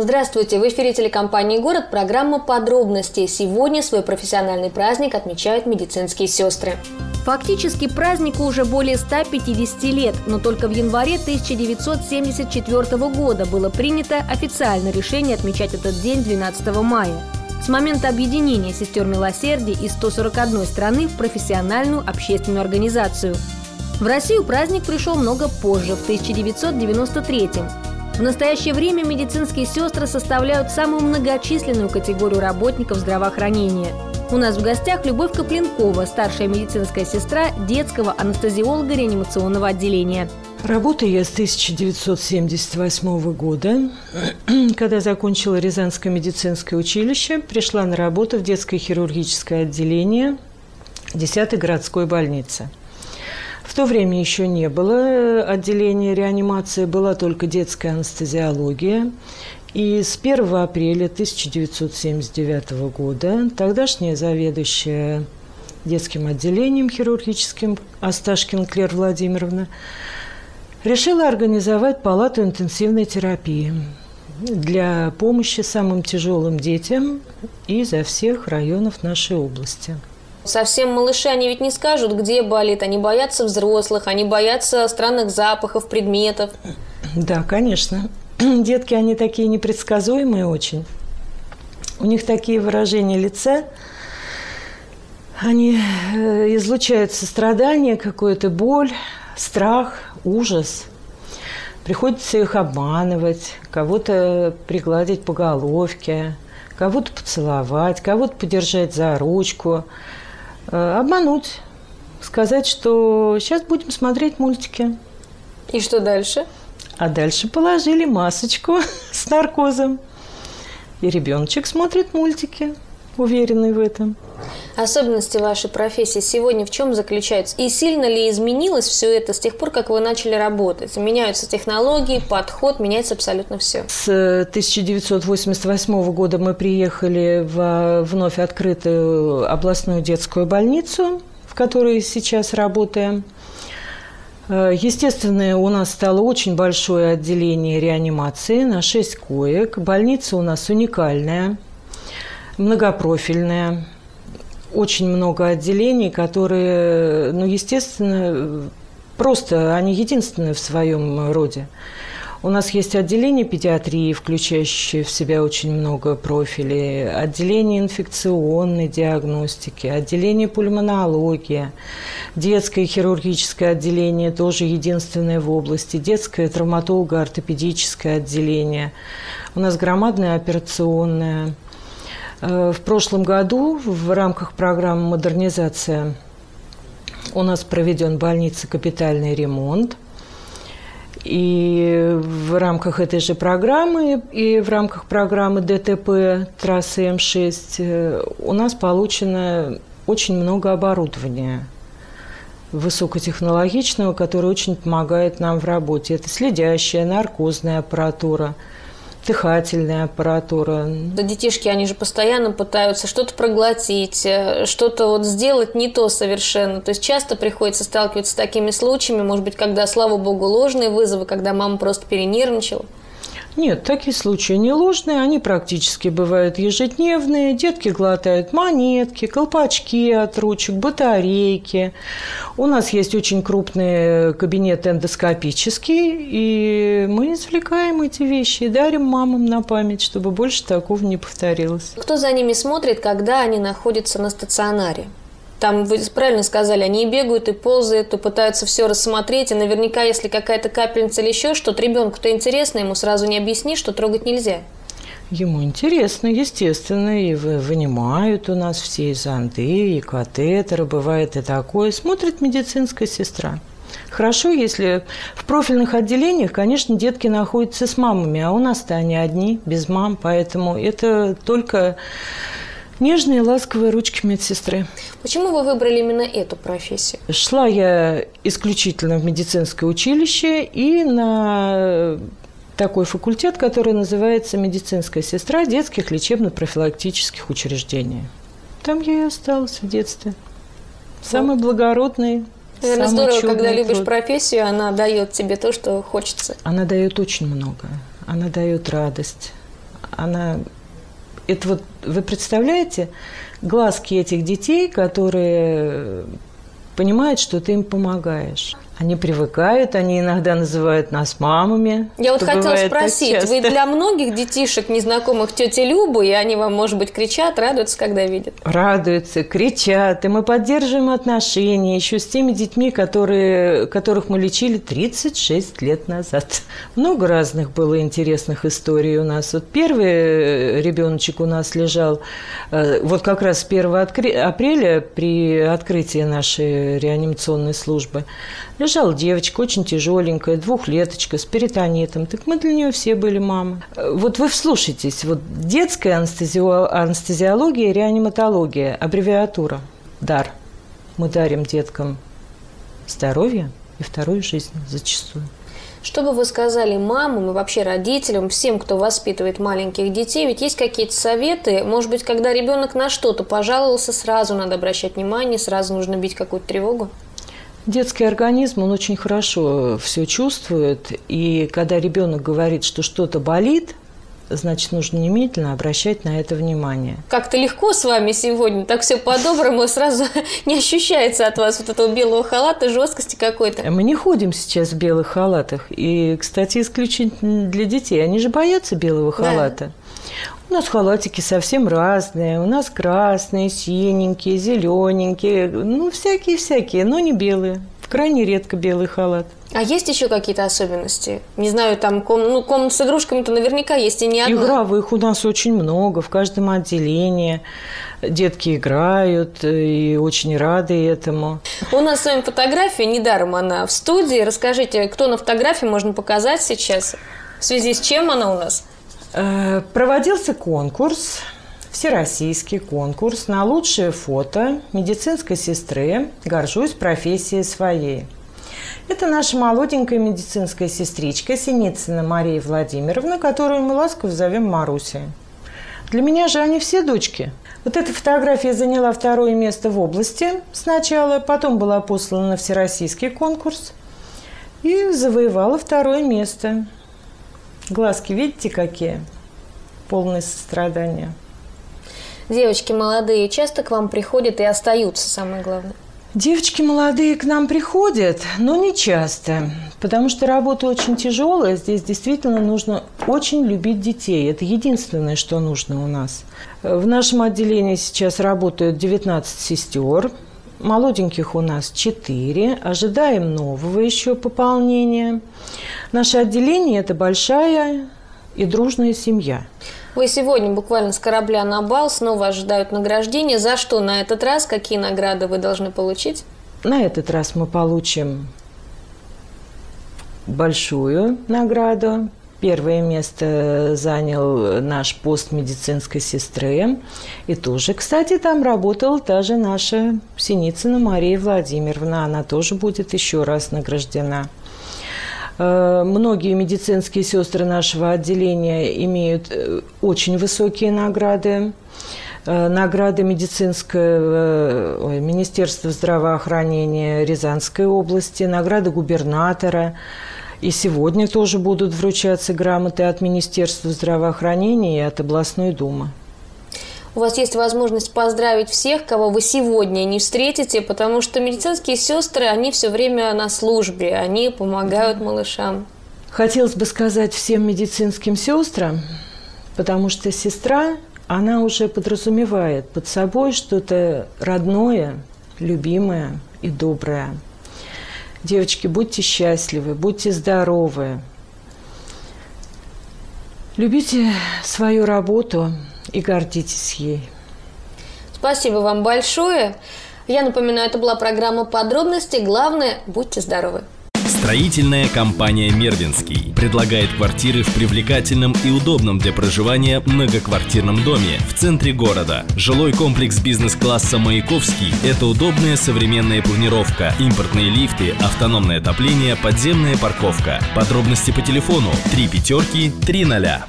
Здравствуйте! В эфире телекомпании «Город» программа «Подробности». Сегодня свой профессиональный праздник отмечают медицинские сестры. Фактически празднику уже более 150 лет, но только в январе 1974 года было принято официальное решение отмечать этот день 12 мая. С момента объединения сестер милосердия из 141 страны в профессиональную общественную организацию. В Россию праздник пришел много позже, в 1993 -м. В настоящее время медицинские сестры составляют самую многочисленную категорию работников здравоохранения. У нас в гостях Любовь Копленкова, старшая медицинская сестра детского анестезиолога реанимационного отделения. Работаю я с 1978 года. Когда закончила Рязанское медицинское училище, пришла на работу в детское хирургическое отделение 10-й городской больницы. В то время еще не было э, отделения реанимации, была только детская анестезиология. И с 1 апреля 1979 года тогдашняя заведующая детским отделением хирургическим Асташкин Клер Владимировна решила организовать палату интенсивной терапии для помощи самым тяжелым детям изо всех районов нашей области. Совсем малыши, они ведь не скажут, где болит. Они боятся взрослых, они боятся странных запахов, предметов. Да, конечно. Детки, они такие непредсказуемые очень. У них такие выражения лица. Они э, излучают сострадание, какую-то боль, страх, ужас. Приходится их обманывать, кого-то пригладить по головке, кого-то поцеловать, кого-то подержать за ручку – обмануть, сказать, что сейчас будем смотреть мультики. И что дальше? А дальше положили масочку с наркозом. И ребеночек смотрит мультики, уверенный в этом. Особенности вашей профессии сегодня в чем заключаются? И сильно ли изменилось все это с тех пор, как вы начали работать? Меняются технологии, подход, меняется абсолютно все. С 1988 года мы приехали в вновь открытую областную детскую больницу, в которой сейчас работаем. Естественно, у нас стало очень большое отделение реанимации на 6 коек. Больница у нас уникальная, многопрофильная очень много отделений, которые, ну, естественно, просто они единственные в своем роде. У нас есть отделение педиатрии, включающее в себя очень много профилей, отделение инфекционной диагностики, отделение пульмонологии, детское хирургическое отделение, тоже единственное в области, детское травматолого-ортопедическое отделение. У нас громадное операционное – в прошлом году в рамках программы «Модернизация» у нас проведен в больнице капитальный ремонт. И в рамках этой же программы и в рамках программы ДТП трассы М6 э, у нас получено очень много оборудования высокотехнологичного, которое очень помогает нам в работе. Это следящая, наркозная аппаратура – дыхательная аппаратура. Да детишки, они же постоянно пытаются что-то проглотить, э, что-то вот сделать не то совершенно. То есть часто приходится сталкиваться с такими случаями, может быть, когда, слава богу, ложные вызовы, когда мама просто перенервничала. Нет, такие случаи не ложные, они практически бывают ежедневные. Детки глотают монетки, колпачки от ручек, батарейки. У нас есть очень крупный кабинет эндоскопический, и мы извлекаем эти вещи и дарим мамам на память, чтобы больше такого не повторилось. Кто за ними смотрит, когда они находятся на стационаре? Там, вы правильно сказали, они и бегают, и ползают, и пытаются все рассмотреть. И наверняка, если какая-то капельница или еще что-то, ребенку-то интересно, ему сразу не объяснишь, что трогать нельзя. Ему интересно, естественно, и вынимают у нас все и зонды, и катетеры, бывает и такое. Смотрит медицинская сестра. Хорошо, если в профильных отделениях, конечно, детки находятся с мамами, а у нас-то они одни, без мам, поэтому это только Нежные, ласковые ручки медсестры. Почему вы выбрали именно эту профессию? Шла я исключительно в медицинское училище и на такой факультет, который называется медицинская сестра детских лечебно-профилактических учреждений. Там я и осталась в детстве. Самый вот. благородный, Наверное, здорово, когда любишь труд. профессию, она дает тебе то, что хочется. Она дает очень много. Она дает радость, она... Это вот, вы представляете, глазки этих детей, которые понимают, что ты им помогаешь. Они привыкают, они иногда называют нас мамами. Я вот хотела спросить, вы для многих детишек, незнакомых тети Любы, и они вам, может быть, кричат, радуются, когда видят? Радуются, кричат, и мы поддерживаем отношения еще с теми детьми, которые, которых мы лечили 36 лет назад. Много разных было интересных историй у нас. Вот первый ребеночек у нас лежал, э, вот как раз 1 апреля при открытии нашей реанимационной службы, Лежала девочка, очень тяжеленькая, двухлеточка, с перитонитом. Так мы для нее все были мамы. Вот вы вслушайтесь. Вот детская анестезио... анестезиология, реаниматология, аббревиатура, дар. Мы дарим деткам здоровье и вторую жизнь зачастую. Что бы вы сказали мамам и вообще родителям, всем, кто воспитывает маленьких детей? Ведь есть какие-то советы. Может быть, когда ребенок на что-то пожаловался, сразу надо обращать внимание, сразу нужно бить какую-то тревогу? Детский организм, он очень хорошо все чувствует, и когда ребенок говорит, что что-то болит, значит, нужно немедленно обращать на это внимание. Как-то легко с вами сегодня, так все по-доброму, сразу не ощущается от вас вот этого белого халата, жесткости какой-то. Мы не ходим сейчас в белых халатах. И, кстати, исключительно для детей. Они же боятся белого халата. Да. У нас халатики совсем разные. У нас красные, синенькие, зелененькие. Ну, всякие-всякие, но не белые. Крайне редко белый халат. А есть еще какие-то особенности? Не знаю, там ком... ну, комнат с игрушками-то наверняка есть и не одна. Игровых у нас очень много, в каждом отделении. Детки играют и очень рады этому. У нас с вами фотография, недаром она в студии. Расскажите, кто на фотографии можно показать сейчас? В связи с чем она у нас? Э, проводился конкурс, всероссийский конкурс на лучшее фото медицинской сестры «Горжусь профессией своей». Это наша молоденькая медицинская сестричка Синицына Мария Владимировна, которую мы ласково зовем Марусей. Для меня же они все дочки. Вот эта фотография заняла второе место в области сначала, потом была послана на всероссийский конкурс и завоевала второе место. Глазки, видите, какие? Полное сострадание. Девочки молодые часто к вам приходят и остаются, самое главное? Девочки молодые к нам приходят, но не часто, потому что работа очень тяжелая. Здесь действительно нужно очень любить детей. Это единственное, что нужно у нас. В нашем отделении сейчас работают 19 сестер. Молоденьких у нас 4. Ожидаем нового еще пополнения. Наше отделение – это большая и дружная семья. Вы сегодня буквально с корабля на бал снова ожидают награждения. За что на этот раз? Какие награды вы должны получить? На этот раз мы получим большую награду. Первое место занял наш пост медицинской сестры. И тоже, кстати, там работала та же наша Синицына Мария Владимировна. Она тоже будет еще раз награждена. Э, многие медицинские сестры нашего отделения имеют э, очень высокие награды. Э, награды медицинского ой, Министерства здравоохранения Рязанской области, награды губернатора. И сегодня тоже будут вручаться грамоты от Министерства здравоохранения и от областной думы у вас есть возможность поздравить всех, кого вы сегодня не встретите, потому что медицинские сестры, они все время на службе, они помогают малышам. Хотелось бы сказать всем медицинским сестрам, потому что сестра, она уже подразумевает под собой что-то родное, любимое и доброе. Девочки, будьте счастливы, будьте здоровы. Любите свою работу, и гордитесь ей. Спасибо вам большое. Я напоминаю, это была программа подробности. Главное, будьте здоровы. Строительная компания «Мервинский» предлагает квартиры в привлекательном и удобном для проживания многоквартирном доме в центре города. Жилой комплекс бизнес-класса «Маяковский» – это удобная современная планировка, импортные лифты, автономное отопление, подземная парковка. Подробности по телефону 3 пятерки 3 ноля.